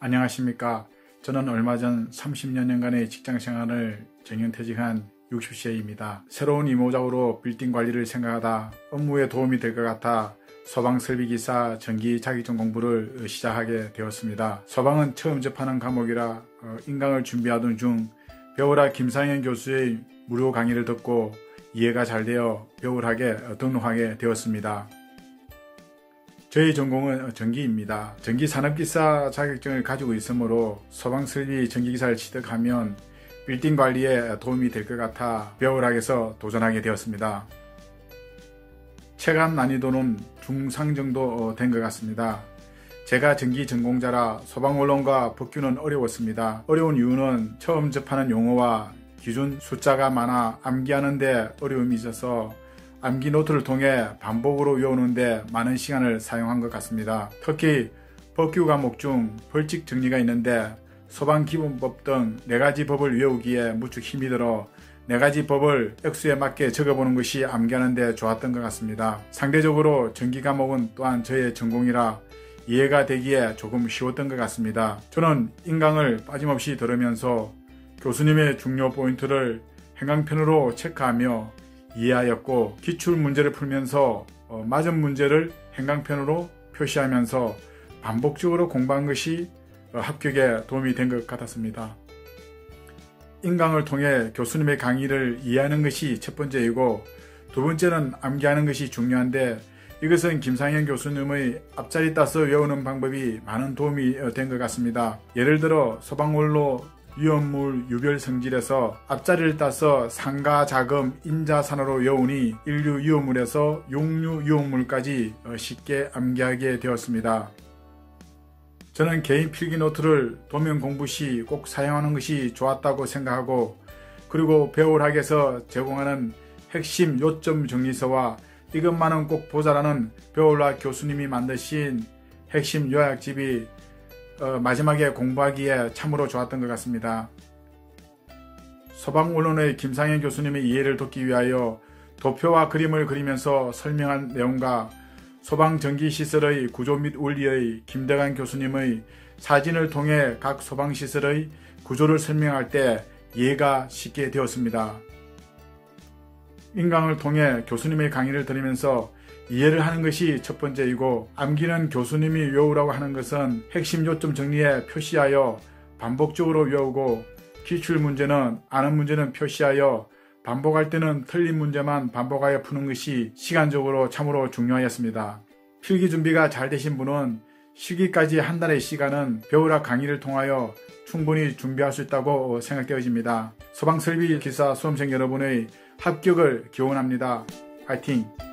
안녕하십니까. 저는 얼마 전 30년간의 직장 생활을 정년퇴직한 60세입니다. 새로운 이모작으로 빌딩 관리를 생각하다 업무에 도움이 될 것 같아 소방설비기사 전기 자격증 공부를 시작하게 되었습니다. 소방은 처음 접하는 과목이라 어, 인강을 준비하던 중 배우라 김상현 교수의 무료 강의를 듣고 이해가 잘 되어 배우락에 등록하게 되었습니다. 저희 전공은 전기입니다. 전기 산업기사 자격증을 가지고 있으므로 소방설비 전기기사를 취득하면 빌딩 관리에 도움이 될 것 같아 배우락에서 도전하게 되었습니다. 체감 난이도는 중상 정도 된 것 같습니다. 제가 전기 전공자라 소방원론과 법규는 어려웠습니다. 어려운 이유는 처음 접하는 용어와 기준 숫자가 많아 암기하는데 어려움이 있어서 암기 노트를 통해 반복으로 외우는데 많은 시간을 사용한 것 같습니다. 특히 법규 과목 중 벌칙 정리가 있는데 소방기본법 등 4가지 법을 외우기에 무척 힘이 들어 4가지 법을 액수에 맞게 적어보는 것이 암기하는 데 좋았던 것 같습니다. 상대적으로 전기 과목은 또한 저의 전공이라 이해가 되기에 조금 쉬웠던 것 같습니다. 저는 인강을 빠짐없이 들으면서 교수님의 중요 포인트를 행강편으로 체크하며 이해하였고 기출 문제를 풀면서 어, 맞은 문제를 행강편으로 표시하면서 반복적으로 공부한 것이 어, 합격에 도움이 된 것 같았습니다. 인강을 통해 교수님의 강의를 이해하는 것이 첫 번째이고 두 번째는 암기하는 것이 중요한데 이것은 김상현 교수님의 앞자리 따서 외우는 방법이 많은 도움이 된 것 같습니다. 예를 들어 소방원로 위험물 유별 성질에서 앞자리를 따서 상가 자금 인자산으로 외우니 인류 위험물에서 용류 위험물까지 쉽게 암기하게 되었습니다. 저는 개인 필기 노트를 도면 공부 시 꼭 사용하는 것이 좋았다고 생각하고 그리고 배울학에서 제공하는 핵심 요점 정리서와 이것만은 꼭 보자라는 배울학 교수님이 만드신 핵심 요약집이 어, 마지막에 공부하기에 참으로 좋았던 것 같습니다. 소방원론의 김상현 교수님의 이해를 돕기 위하여 도표와 그림을 그리면서 설명한 내용과 소방전기시설의 구조 및 원리의 김대관 교수님의 사진을 통해 각 소방시설의 구조를 설명할 때 이해가 쉽게 되었습니다. 인강을 통해 교수님의 강의를 들으면서 이해를 하는 것이 첫 번째이고 암기는 교수님이 외우라고 하는 것은 핵심 요점 정리에 표시하여 반복적으로 외우고 기출 문제는 아는 문제는 표시하여 반복할 때는 틀린 문제만 반복하여 푸는 것이 시간적으로 참으로 중요하였습니다. 필기 준비가 잘 되신 분은 시기까지 한 달의 시간은 배우라 강의를 통하여 충분히 준비할 수 있다고 생각되어집니다. 소방설비 기사 수험생 여러분의 합격을 기원합니다. 파이팅!